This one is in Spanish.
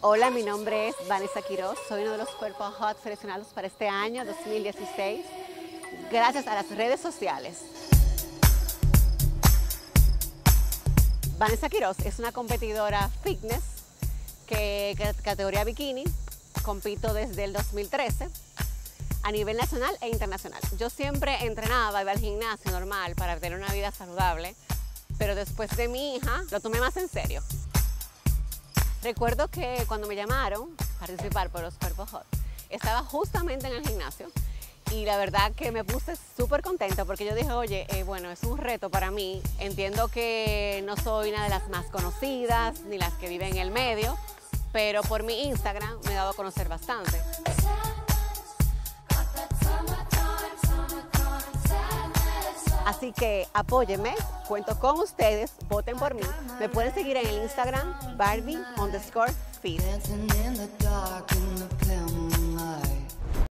Hola, mi nombre es Vanessa Quiroz, soy uno de los cuerpos hot seleccionados para este año 2016, gracias a las redes sociales. Vanessa Quiroz es una competidora fitness que, categoría bikini, compito desde el 2013 a nivel nacional e internacional. Yo siempre entrenaba, iba al gimnasio normal para tener una vida saludable, pero después de mi hija lo tomé más en serio. Recuerdo que cuando me llamaron a participar por los cuerpos hot, estaba justamente en el gimnasio y la verdad que me puse súper contenta porque yo dije, oye, eh, bueno, es un reto para mí. Entiendo que no soy una de las más conocidas ni las que viven en el medio, pero por mi Instagram me he dado a conocer bastante. Así que apóyenme, cuento con ustedes, voten por mí. Me pueden seguir en el Instagram Barbie underscore feed.